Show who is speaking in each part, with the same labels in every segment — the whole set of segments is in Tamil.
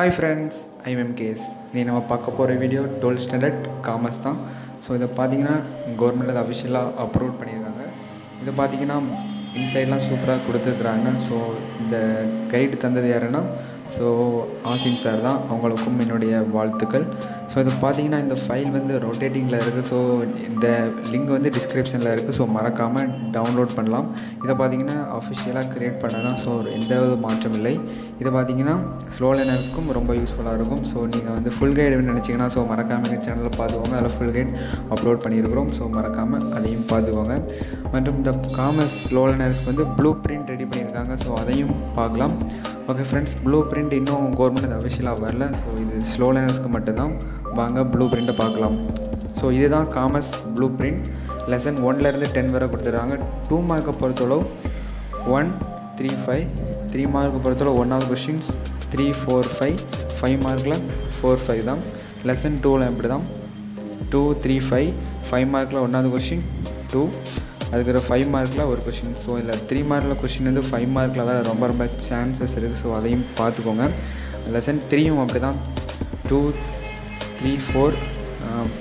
Speaker 1: ஹாய் ஃப்ரெண்ட்ஸ் ஐஎம் கேஸ் நீ நம்ம பார்க்க போகிற வீடியோ டுவெல்த் ஸ்டாண்டர்ட் காமர்ஸ் தான். ஸோ இதை பார்த்தீங்கன்னா கவர்மெண்ட் அதை அஃபிஷியலாக அப்ரூவ் பண்ணியிருக்காங்க. இதை பார்த்தீங்கன்னா இன்சைட்லாம் சூப்பராக கொடுத்துருக்குறாங்க. ஸோ இந்த கைடு தந்தது யாருன்னா ஸோ ஆசிம் சார் தான் அவங்களுக்கும் என்னுடைய வாழ்த்துக்கள். ஸோ இது பார்த்தீங்கன்னா இந்த ஃபைல் வந்து ரொட்டேட்டிங்கில் இருக்குது ஸோ இந்த லிங்க் வந்து டிஸ்கிரிப்ஷனில் இருக்குது ஸோ மறக்காமல் டவுன்லோட் பண்ணலாம். இதை பார்த்தீங்கன்னா அஃபிஷியலாக க்ரியேட் பண்ண தான் ஸோ எந்த ஒரு மாற்றம் இல்லை. இதை பார்த்தீங்கன்னா ஸ்லோ லேனர்ஸ்க்கும் ரொம்ப யூஸ்ஃபுல்லாக இருக்கும். ஸோ நீங்கள் வந்து ஃபுல் கைடு நினச்சிங்கன்னா ஸோ மறக்காமல் எங்கள் சேனலில் பார்த்துக்கோங்க அதில் ஃபுல் கைட் அப்லோட் பண்ணியிருக்கிறோம். ஸோ மறக்காமல் அதையும் பார்த்துக்கோங்க மற்றும் இந்த காமர்ஸ் ஸ்லோ லேனர்ஸ்க்கு வந்து ப்ளூ பிரிண்ட் ரெடி பண்ணியிருக்காங்க. ஸோ அதையும் பார்க்கலாம். ஓகே ஃப்ரெண்ட்ஸ் ப்ளூ பிரிண்ட் இன்னும் கவர்மெண்ட் அஃபிஷியலாக வரல. ஸோ இது ஸ்லோ லேர்னர்ஸ்க்கு மட்டும்தான். வாங்க ப்ளூ பிரிண்ட்டை பார்க்கலாம். ஸோ இதுதான் காமர்ஸ் ப்ளூ பிரிண்ட் லெசன் ஒன்லேருந்து டென் வரை கொடுத்துருக்காங்க. டூ மார்க்கை பொறுத்தளவு ஒன் த்ரீ ஃபைவ் த்ரீ மார்க்கை பொறுத்தளவு ஒன்னாவது questions three four five five மார்க்கில் ஃபோர் ஃபைவ் தான். லெசன் டூவில் எப்படி தான் டூ த்ரீ ஃபைவ் ஃபைவ் மார்க்கில் ஒன்றாவது கொஷின் டூ அதுக்கு ஃபைவ் மார்க்கில் ஒரு கொஷின் ஸோ இதில் த்ரீ மார்க்கில் கொஷின் வந்து ஃபைவ் மார்க்கில் வர ரொம்ப ரொம்ப சான்சஸ் இருக்குது ஸோ அதையும் பார்த்துக்கோங்க. லெசன் த்ரீயும் அப்படி தான் two three four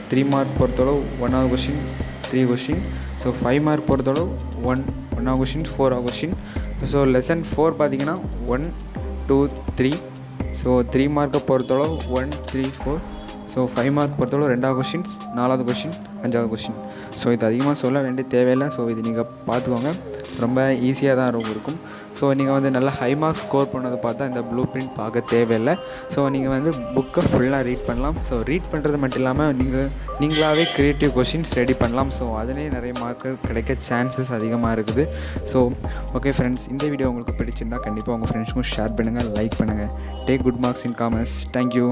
Speaker 1: three mark பொறுத்தளவு ஒன்றாவது question three question so five mark பொறுத்தளவு ஒன் ஒன்றாவது கொஷின் ஃபோராவது கொஷின் ஸோ லெசன் ஃபோர் பார்த்தீங்கன்னா one two three so three மார்க்கை பொறுத்தளவு one three four so five mark பொறுத்தளவு ரெண்டாவது கொஷின்ஸ் நாலாவது கொஷின் அஞ்சாவது கொஷின் ஸோ இது அதிகமாக சொல்ல வேண்டிய தேவையில்லை. ஸோ இது நீங்கள் பார்த்துக்கோங்க. ரொம்ப ஈஸியாக தான் இருக்கும். ஸோ நீங்கள் வந்து நல்லா ஹை மார்க்ஸ் ஸ்கோர் பண்ணதை பார்த்தா இந்த ப்ளூ பிரிண்ட் பார்க்க தேவையில்லை. ஸோ நீங்கள் வந்து புக்கை ஃபுல்லாக ரீட் பண்ணலாம். ஸோ ரீட் பண்ணுறது மட்டும் இல்லாமல் நீங்கள் நீங்களாகவே க்ரியேட்டிவ் கொஷின்ஸ் ரெடி பண்ணலாம். ஸோ அதுலேயே நிறைய மார்க்கு கிடைக்க சான்சஸ் அதிகமாக இருக்குது. ஸோ ஓகே ஃப்ரெண்ட்ஸ் இந்த வீடியோ உங்களுக்கு பிடிச்சிருந்தால் கண்டிப்பாக உங்கள் ஃப்ரெண்ட்ஸ்க்கும் ஷேர் பண்ணுங்கள் லைக் பண்ணுங்கள் take good marks in commerce thank you